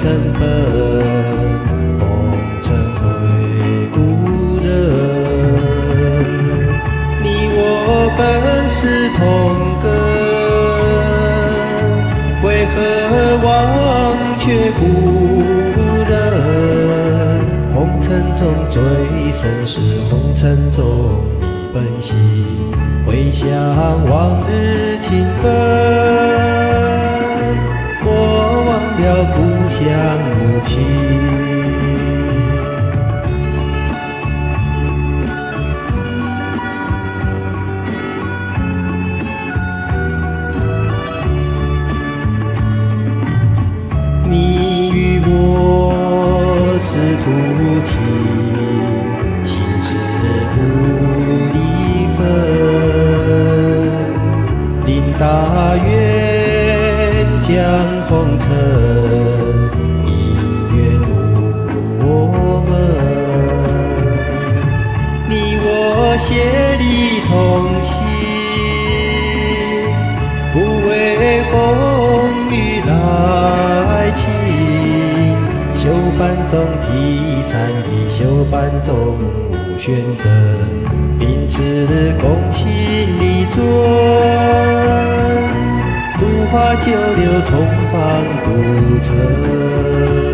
尘封，红尘会故人。你我本是同根，为何忘却故人？红尘中最深是红尘中你本心，回想往日情分。了故乡母亲，你与我是途情，心事不离分，林大愿将红尘。协力同行，不畏风雨来侵。修办中披禅衣，修办中无选择。秉持公心立尊，花久留重返故城。